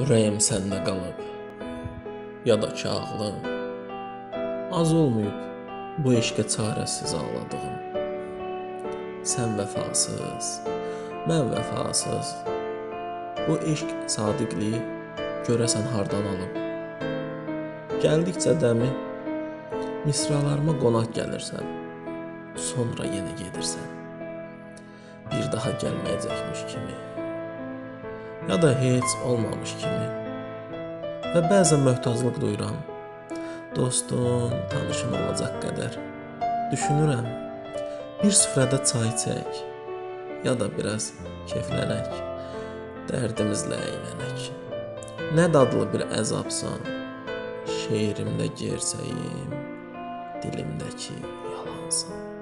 Ürəyim səndə qalıb. Ya da ki ağlım az olmayıb bu eşqə çarəsiz ağladığım. Sən vəfasız, mən vəfasız. Bu eşq sadiqliyi görəsən hardan alıb? Gəldikcə dəmi misralarıma qonaq gəlirsən. Sonra yenə gedirsən. Bir daha gəlməyəcəkmiş kimi. Ya da heç olmamış kimi. Və bəzən möhtaclıq duyuram. Dostun, tanışın olacaq qədər. Düşünürəm. Bir süfrədə çay içək ya da biraz keflənək. Dərdimizlə əylənək. Nə dadlı bir əzabsan. Şeirimdə gersəyim, dilimdəki yalansan.